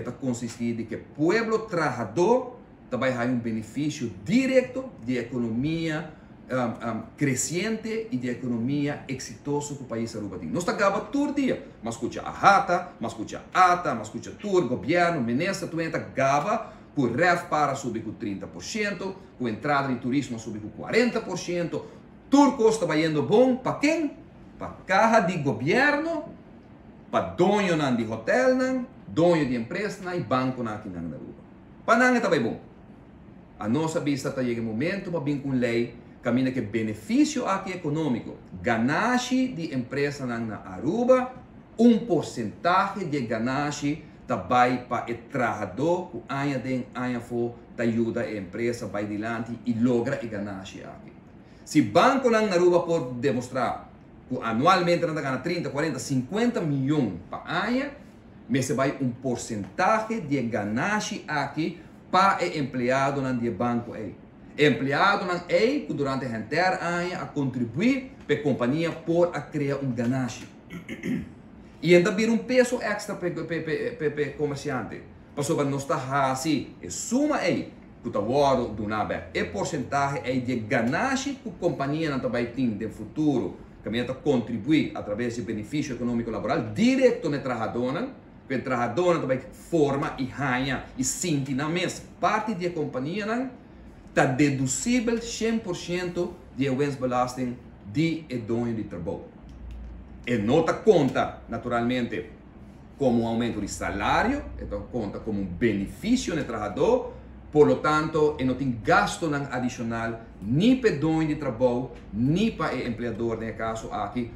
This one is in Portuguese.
está consistir de que o pueblo trabajador também tem um benefício direto de economia um, um, crescente e de economia exitoso que o país Aruba tem. Não está acaba todo dia, mas escuta a rata, mas escuta a ata, mas escuta o governo, ministro, tu entra, gaba, o REF para subir com 30%, com entrada de turismo subir com 40%, turco está indo bom para quem? Para caja de governo, para dono de hotel, dono de empresa e banco aqui na Aruba. Para não está bom. A nossa vista está chegando momento para vir com lei caminha que benefício aqui econômico, ganagem de empresa na Aruba, um porcentagem de ganagem também para o trabalhador, que aia den aia for, ajuda a empresa vai adiante e logra a ganagem aqui. Se banco na Aruba pode demonstrar que anualmente anda ganha 30, 40, 50 milhões para aia, mas vai um porcentagem de ganagem aqui para o empregado no banco aí empregado é que durante a inteira ano a contribuir para a companhia por a criar um ganagem. E ainda vir um peso extra para o comerciante. Para não estar assim, é suma aí que está do nabe. É porcentagem é de ganagem que a companhia não vai ter no futuro, que a contribuir através de benefício econômico laboral direto no trabalhador, que o trabalhador também forma e ganha e sente na mesma parte da companhia, está deducível 100% de belasting de dono de trabalho. E está conta, naturalmente, como um aumento de salário, então conta como um benefício no trabalhador, por lo tanto, não tem gasto adicional nem para dono de trabalho, nem para o empregador, nesse caso aqui,